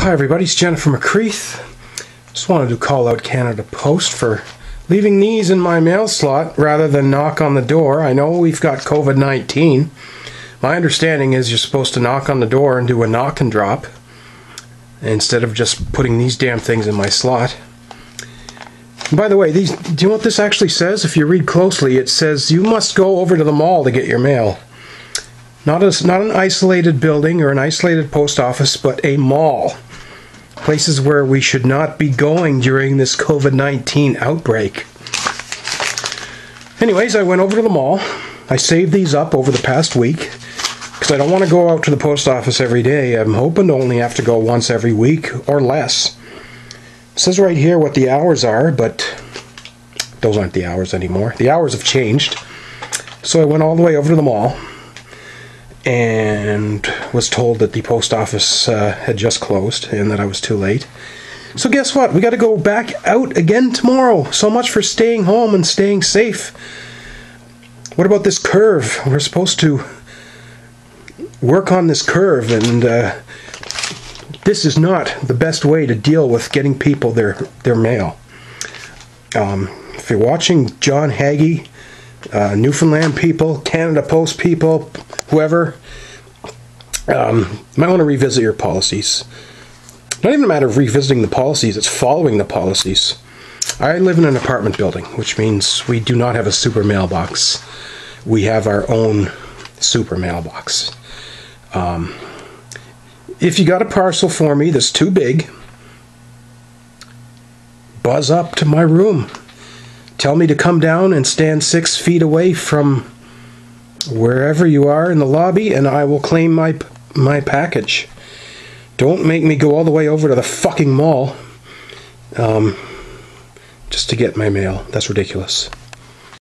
Hi everybody, it's Jennifer McCreath. Just wanted to call out Canada Post for leaving these in my mail slot rather than knock on the door. I know we've got COVID 19. My understanding is you're supposed to knock on the door and do a knock and drop instead of just putting these damn things in my slot. And by the way, these do you know what this actually says? If you read closely, it says you must go over to the mall to get your mail. Not a, not an isolated building or an isolated post office, but a mall. Places where we should not be going during this COVID 19 outbreak. Anyways, I went over to the mall. I saved these up over the past week because I don't want to go out to the post office every day. I'm hoping to only have to go once every week or less. It says right here what the hours are, but those aren't the hours anymore. The hours have changed. So I went all the way over to the mall and was told that the post office uh, had just closed and that I was too late. So, guess what? We got to go back out again tomorrow. So much for staying home and staying safe. What about this curve? We're supposed to work on this curve, and uh, this is not the best way to deal with getting people their, their mail. Um, if you're watching John Hagee, uh, Newfoundland people, Canada Post people, whoever, um, might want to revisit your policies. Not even a matter of revisiting the policies, it's following the policies. I live in an apartment building, which means we do not have a super mailbox. We have our own super mailbox. Um, if you got a parcel for me that's too big, buzz up to my room. Tell me to come down and stand six feet away from wherever you are in the lobby, and I will claim my my package. Don't make me go all the way over to the fucking mall um, just to get my mail. That's ridiculous.